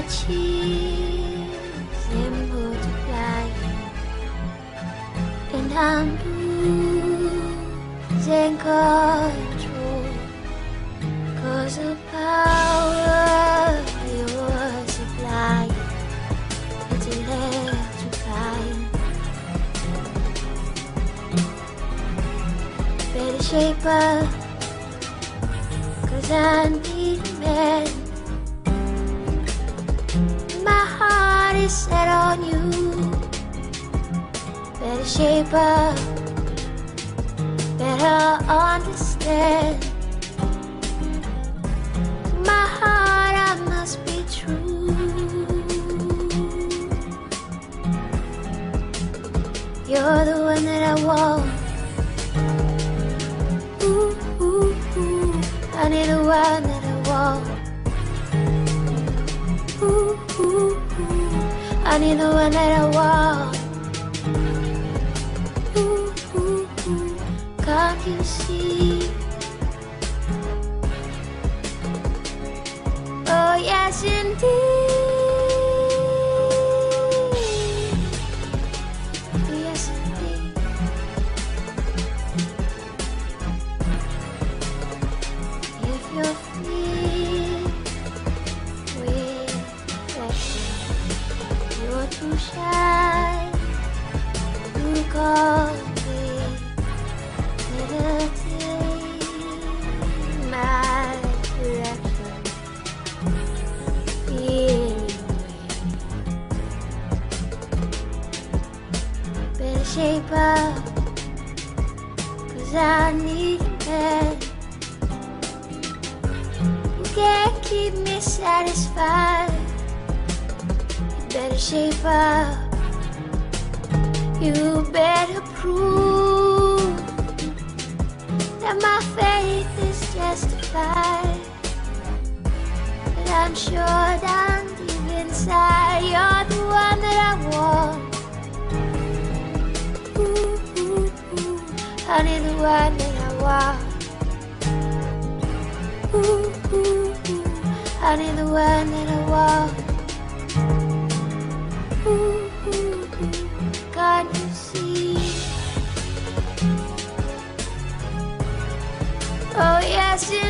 that cheese and multiplying, and I'm losing control. Cause the power you're supplying, it's electrifying. Better shape up, cause I need a set on you. Better shape up, better understand. My heart, I must be true. You're the one that I want. Ooh, ooh, ooh. I need the one need the one that I want. Ooh, ooh, ooh. Can't you see? Shape up, cause I need man. You can't keep me satisfied. You better shape up, you better prove that my faith is justified. But I'm sure down deep inside, honey, the one that I want. Ooh, ooh, ooh, honey, the one that I want. Ooh, ooh, ooh, can't you see? Oh, yes, indeed.